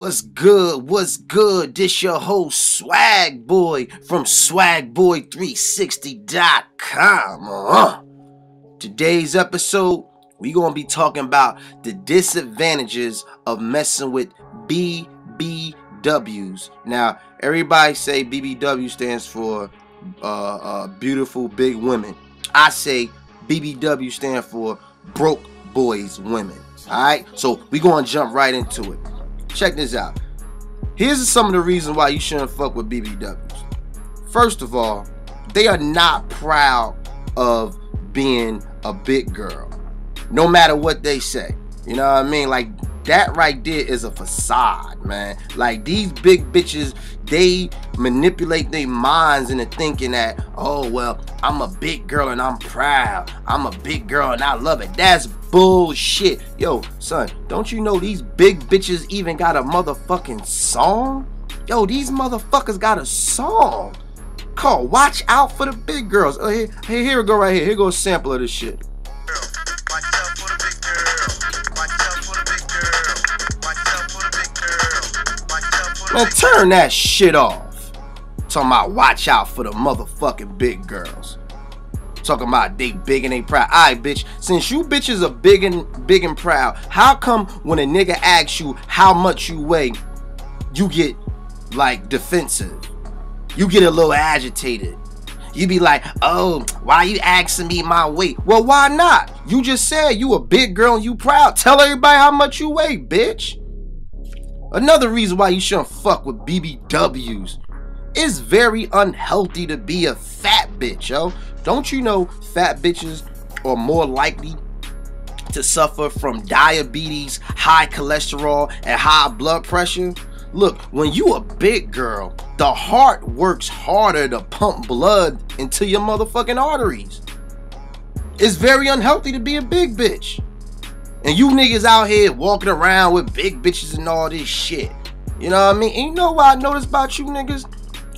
What's good? What's good? This your host Swag Boy from swagboy360.com. Uh, today's episode, we gonna be talking about the disadvantages of messing with BBWs. Now, everybody say BBW stands for uh, uh, beautiful big women. I say BBW stand for broke boys women. All right, so we gonna jump right into it. Check this out. Here's some of the reasons why you shouldn't fuck with BBWs. First of all, they are not proud of being a big girl, no matter what they say. You know what I mean? Like that right there is a facade, man. Like these big bitches, they manipulate their minds into thinking that, oh well, I'm a big girl and I'm proud. I'm a big girl and I love it. That's bullshit. Yo, son, don't you know these big bitches even got a motherfucking song? Yo, these motherfuckers got a song called Watch Out for the Big Girls. Oh, here, here we go right here. Here goes a sample of this shit. Man, turn that shit off. Talking about watch out for the motherfucking big girls. Talking about they big and they proud. Alright, bitch. Since you bitches are big and big and proud, how come when a nigga asks you how much you weigh, you get like defensive? You get a little agitated. You be like, oh, why you asking me my weight? Well, why not? You just said you a big girl and you proud. Tell everybody how much you weigh, bitch. Another reason why you shouldn't fuck with BBWs. It's very unhealthy to be a fat bitch, yo. Don't you know fat bitches are more likely to suffer from diabetes, high cholesterol, and high blood pressure? Look, when you a big girl, the heart works harder to pump blood into your motherfucking arteries. It's very unhealthy to be a big bitch. And you niggas out here walking around with big bitches and all this shit. You know what I mean? And you know what I noticed about you niggas?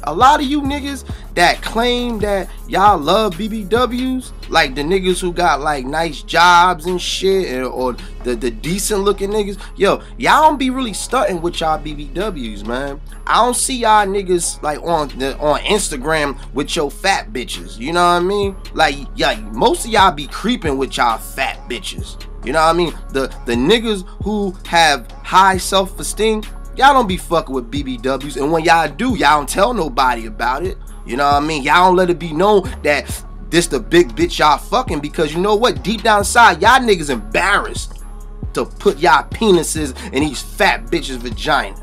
A lot of you niggas that claim that y'all love BBWs, like the niggas who got like nice jobs and shit, or the, the decent looking niggas, yo, y'all don't be really stunting with y'all BBWs, man. I don't see y'all niggas like on the, on Instagram with your fat bitches. You know what I mean? Like, yeah, most of y'all be creeping with y'all fat bitches. You know what I mean? The the niggas who have high self-esteem, y'all don't be fucking with BBWs. And when y'all do, y'all don't tell nobody about it. You know what I mean? Y'all don't let it be known that this the big bitch y'all fucking because you know what? Deep down inside, y'all niggas embarrassed to put y'all penises in these fat bitches' vagina.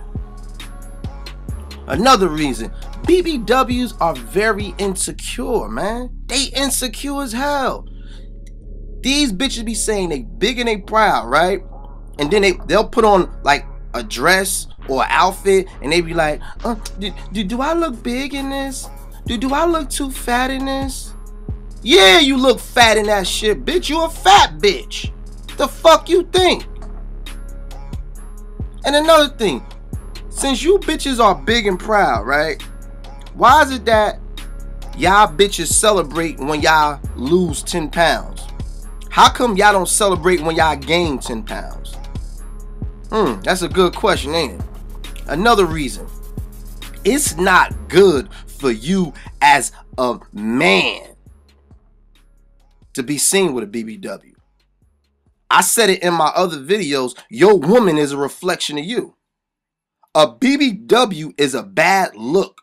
Another reason, BBWs are very insecure, man. They insecure as hell. These bitches be saying they big and they proud, right? And then they they'll put on like a dress or outfit, and they be like, uh, do, do, do I look big in this? Do, do I look too fat in this? Yeah, you look fat in that shit, bitch. You a fat bitch. The fuck you think? And another thing, since you bitches are big and proud, right? Why is it that y'all bitches celebrate when y'all lose 10 pounds? How come y'all don't celebrate when y'all gain 10 pounds? Hmm, that's a good question, ain't it? Another reason. It's not good for you as a man to be seen with a BBW. I said it in my other videos, your woman is a reflection of you. A BBW is a bad look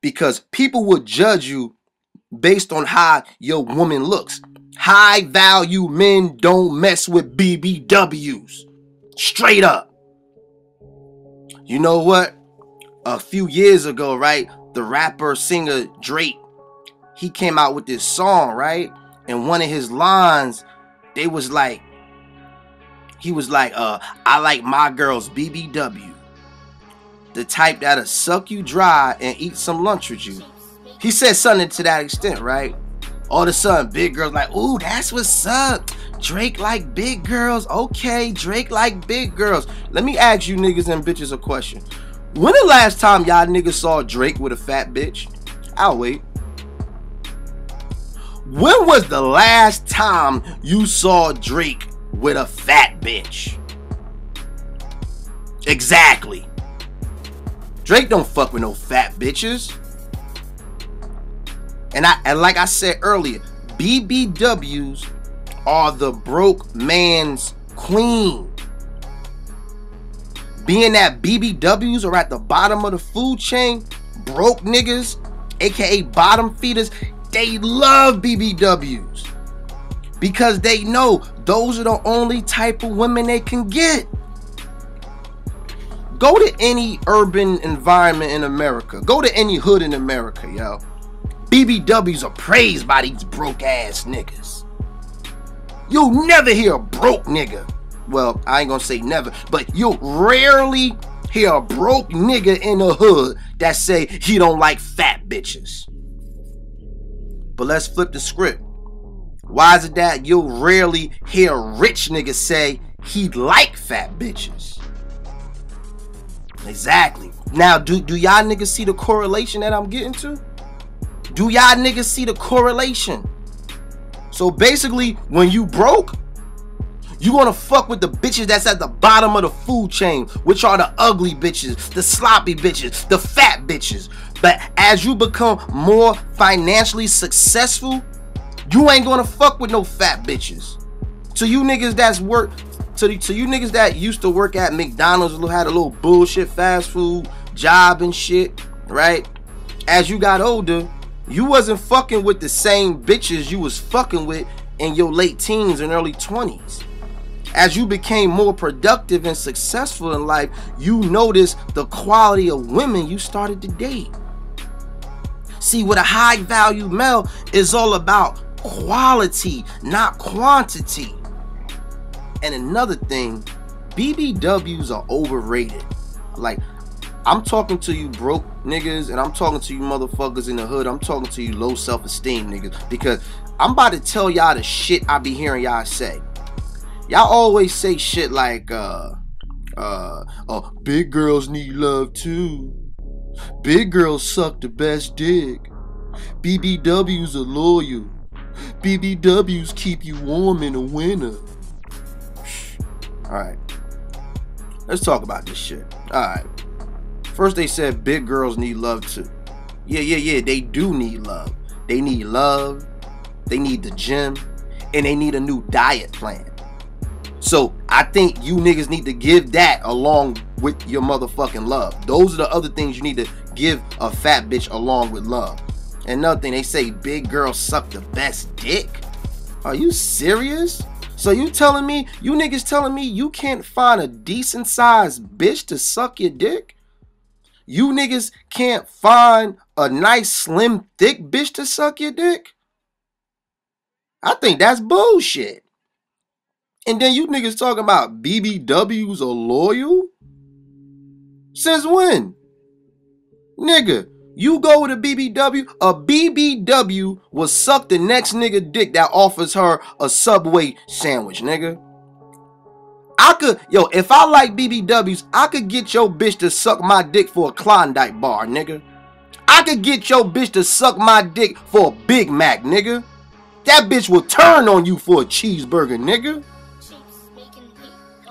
because people will judge you based on how your woman looks. High value men don't mess with BBWs. Straight up. You know what? A few years ago, right? The rapper singer Drake, he came out with this song, right? And one of his lines, they was like, he was like, uh, I like my girls BBW. The type that'll suck you dry and eat some lunch with you. He said something to that extent, right? all of a sudden big girls like ooh that's what's up drake like big girls okay drake like big girls let me ask you niggas and bitches a question when the last time y'all niggas saw drake with a fat bitch i'll wait when was the last time you saw drake with a fat bitch exactly Drake don't fuck with no fat bitches. And I and like I said earlier, BBWs are the broke man's queen. Being that BBWs are at the bottom of the food chain, broke niggas, aka bottom feeders, they love BBWs because they know those are the only type of women they can get. Go to any urban environment in America. Go to any hood in America, yo. BBWs are praised by these broke ass niggas. You'll never hear a broke nigga. Well, I ain't gonna say never, but you'll rarely hear a broke nigga in the hood that say he don't like fat bitches. But let's flip the script. Why is it that you'll rarely hear a rich nigga say he like fat bitches? Exactly. Now, do, do y'all niggas see the correlation that I'm getting to? Do y'all niggas see the correlation? So basically, when you broke, you gonna fuck with the bitches that's at the bottom of the food chain, which are the ugly bitches, the sloppy bitches, the fat bitches. But as you become more financially successful, you ain't gonna fuck with no fat bitches. So you niggas that's work to, to you niggas that used to work at McDonald's had a little bullshit fast food job and shit, right? As you got older, you wasn't fucking with the same bitches you was fucking with in your late teens and early 20s. As you became more productive and successful in life, you noticed the quality of women you started to date. See, what a high value male is all about quality, not quantity. And another thing, BBWs are overrated. Like, I'm talking to you broke niggas, and I'm talking to you motherfuckers in the hood. I'm talking to you low self esteem niggas because I'm about to tell y'all the shit I be hearing y'all say. Y'all always say shit like, uh, uh, oh, big girls need love too. Big girls suck the best dick. BBWs are loyal. BBWs keep you warm in the winter. Alright. Let's talk about this shit. Alright. First, they said big girls need love too. Yeah, yeah, yeah. They do need love. They need love. They need the gym. And they need a new diet plan. So I think you niggas need to give that along with your motherfucking love. Those are the other things you need to give a fat bitch along with love. And another thing, they say big girls suck the best dick. Are you serious? So you telling me, you niggas telling me you can't find a decent sized bitch to suck your dick? You niggas can't find a nice slim thick bitch to suck your dick? I think that's bullshit. And then you niggas talking about BBWs are loyal? Since when? Nigga, you go with a BBW, a BBW will suck the next nigga dick that offers her a Subway sandwich, nigga. I could, yo, if I like BBWs, I could get your bitch to suck my dick for a Klondike bar, nigga. I could get your bitch to suck my dick for a Big Mac, nigga. That bitch will turn on you for a cheeseburger, nigga.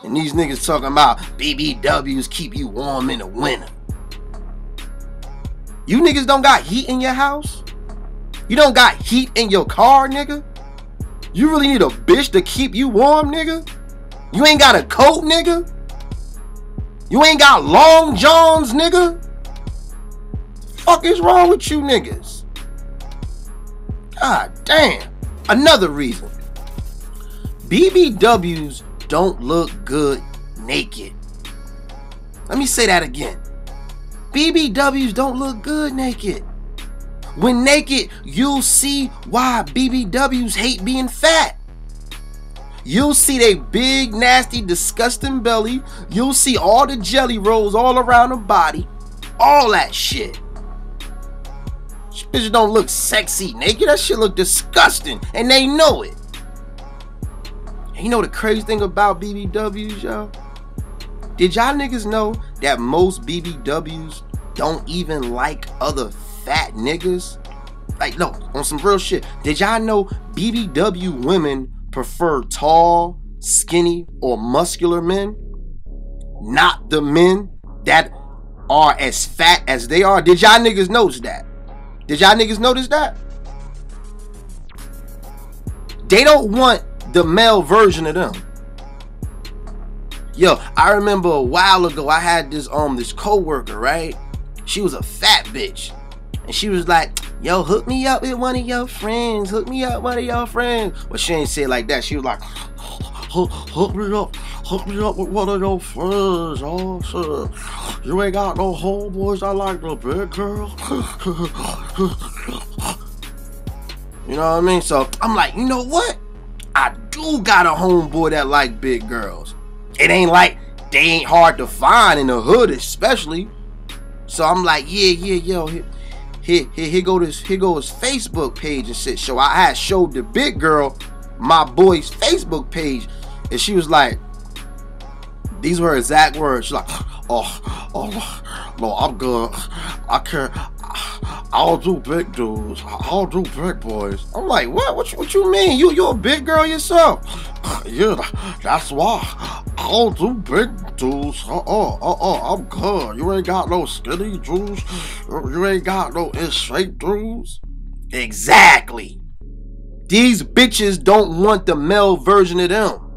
And these niggas talking about BBWs keep you warm in the winter. You niggas don't got heat in your house? You don't got heat in your car, nigga? You really need a bitch to keep you warm, nigga? You ain't got a coat, nigga? You ain't got long johns, nigga? Fuck is wrong with you niggas? God damn. Another reason. BBWs don't look good naked. Let me say that again. BBWs don't look good naked. When naked, you'll see why BBWs hate being fat. You'll see they big, nasty, disgusting belly. You'll see all the jelly rolls all around the body. All that shit. Bitches don't look sexy naked. That shit look disgusting. And they know it. And you know the crazy thing about BBWs, y'all? Did y'all niggas know that most BBWs don't even like other fat niggas? Like, no, on some real shit. Did y'all know BBW women prefer tall, skinny, or muscular men? Not the men that are as fat as they are. Did y'all niggas notice that? Did y'all niggas notice that? They don't want the male version of them. Yo, I remember a while ago I had this um this coworker, right? She was a fat bitch. And she was like, yo, hook me up with one of your friends. Hook me up with one of your friends. But she ain't say it like that. She was like, hook, hook me up. Hook me up with one of your friends. Oh, shit. You ain't got no homeboys. I like the big girl. you know what I mean? So I'm like, you know what? Do got a homeboy that like big girls. It ain't like they ain't hard to find in the hood, especially. So I'm like, yeah, yeah, yo, here, here, here, here go this, here go his Facebook page and shit. So I had showed the big girl my boy's Facebook page, and she was like, these were exact words. She's like, oh, oh, no, I'm good. I can't. I'll do big dudes. I'll do big boys. I'm like, what? What, what you mean? You you a big girl yourself? yeah, that's why. I'll do big dudes. Uh uh uh uh. I'm good. You ain't got no skinny dudes. You ain't got no in shape dudes. Exactly. These bitches don't want the male version of them.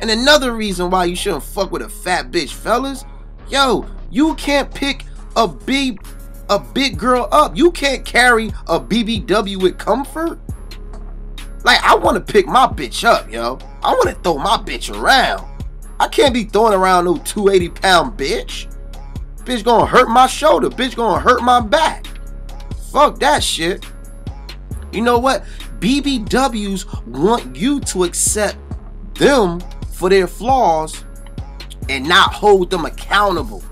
And another reason why you shouldn't fuck with a fat bitch, fellas, yo, you can't pick a big a big girl up. You can't carry a BBW with comfort. Like I want to pick my bitch up, yo. I want to throw my bitch around. I can't be throwing around no 280 pound bitch. Bitch gonna hurt my shoulder. Bitch gonna hurt my back. Fuck that shit. You know what? BBWs want you to accept them for their flaws and not hold them accountable.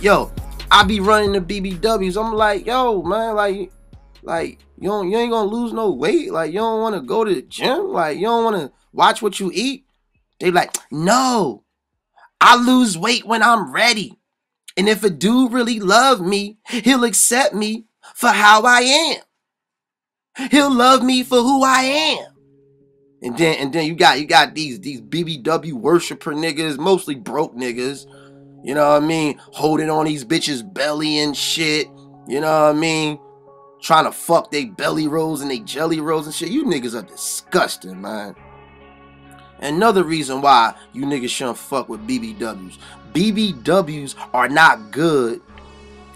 Yo, I be running the BBWs. I'm like, yo, man, like, like you don't, you ain't gonna lose no weight. Like, you don't want to go to the gym. Like, you don't want to watch what you eat. They like, no, I lose weight when I'm ready. And if a dude really love me, he'll accept me for how I am. He'll love me for who I am. And then and then you got you got these these BBW worshiper niggas, mostly broke niggas. You know what I mean? Holding on these bitches' belly and shit. You know what I mean? Trying to fuck they belly rolls and they jelly rolls and shit. You niggas are disgusting, man. Another reason why you niggas shouldn't fuck with BBWs. BBWs are not good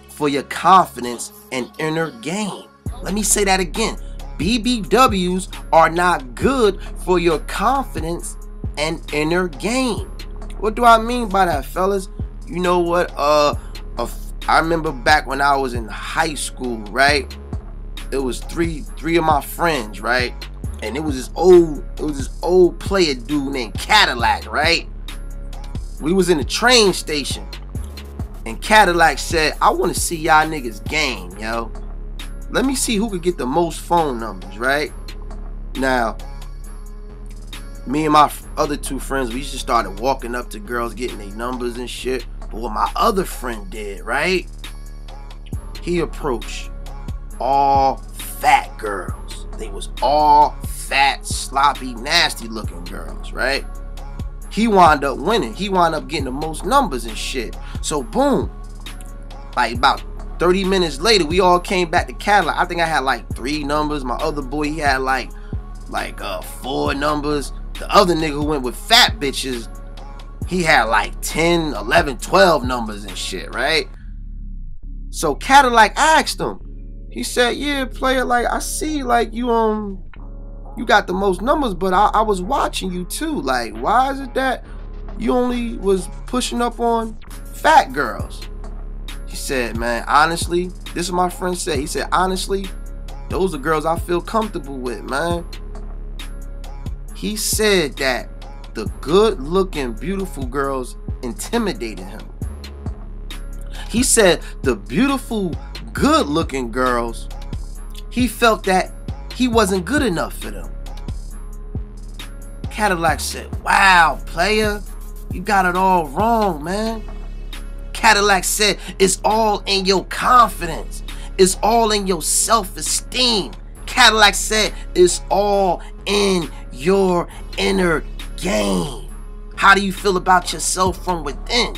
for your confidence and inner game. Let me say that again. BBWs are not good for your confidence and inner game. What do I mean by that, fellas? You know what? Uh, I remember back when I was in high school, right? It was three three of my friends, right? And it was this old, it was this old player dude named Cadillac, right? We was in the train station, and Cadillac said, "I want to see y'all niggas game, yo." let me see who could get the most phone numbers, right? Now, me and my other two friends, we just started walking up to girls, getting their numbers and shit. But what my other friend did, right? He approached all fat girls. They was all fat, sloppy, nasty looking girls, right? He wound up winning. He wound up getting the most numbers and shit. So boom, like about 30 minutes later, we all came back to Cadillac. I think I had like three numbers. My other boy, he had like like uh four numbers. The other nigga went with fat bitches, he had like 10, 11, 12 numbers and shit, right? So Cadillac asked him. He said, Yeah, player, like I see like you um you got the most numbers, but I, I was watching you too. Like, why is it that you only was pushing up on fat girls? He said, man, honestly, this is my friend said. He said, honestly, those are girls I feel comfortable with, man. He said that the good looking, beautiful girls intimidated him. He said the beautiful, good looking girls, he felt that he wasn't good enough for them. Cadillac said, Wow, player, you got it all wrong, man. Cadillac said, it's all in your confidence. It's all in your self-esteem. Cadillac said, it's all in your inner game. How do you feel about yourself from within?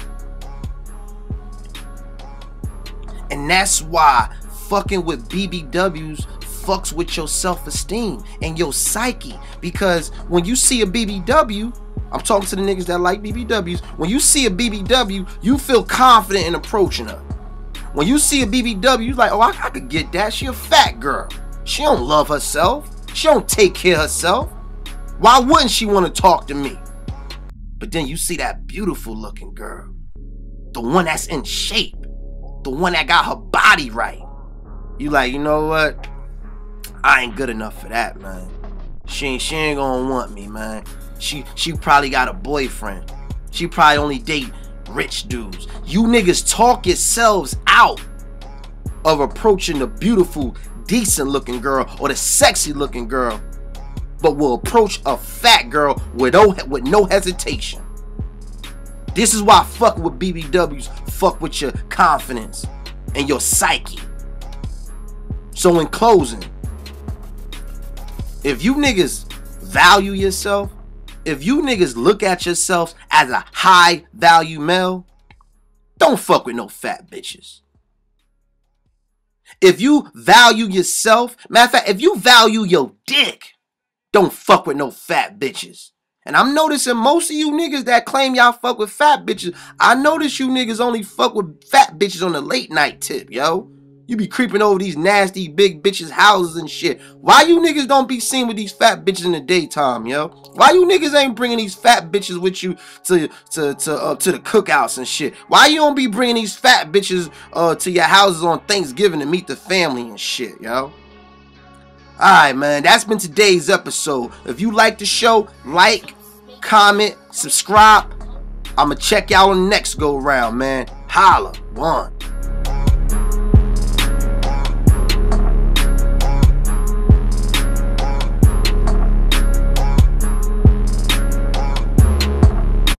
And that's why fucking with BBWs fucks with your self-esteem and your psyche. Because when you see a BBW, I'm talking to the niggas that like BBWs. When you see a BBW, you feel confident in approaching her. When you see a BBW, you like, oh, I, I could get that. She a fat girl. She don't love herself. She don't take care of herself. Why wouldn't she want to talk to me? But then you see that beautiful looking girl. The one that's in shape. The one that got her body right. You like, you know what? I ain't good enough for that, man. She ain't, she ain't gonna want me, man. She she probably got a boyfriend. She probably only date rich dudes. You niggas talk yourselves out of approaching the beautiful, decent looking girl or the sexy looking girl, but will approach a fat girl with no, with no hesitation. This is why fuck with BBWs fuck with your confidence and your psyche. So in closing, if you niggas value yourself, if you niggas look at yourselves as a high value male, don't fuck with no fat bitches. If you value yourself, matter of fact, if you value your dick, don't fuck with no fat bitches. And I'm noticing most of you niggas that claim y'all fuck with fat bitches, I notice you niggas only fuck with fat bitches on the late night tip, yo. You be creeping over these nasty big bitches' houses and shit. Why you niggas don't be seen with these fat bitches in the daytime, yo? Why you niggas ain't bringing these fat bitches with you to to to uh, to the cookouts and shit? Why you don't be bringing these fat bitches uh to your houses on Thanksgiving to meet the family and shit, yo? Alright, man, that's been today's episode. If you like the show, like, comment, subscribe. I'ma check y'all on the next go round, man. Holla. One.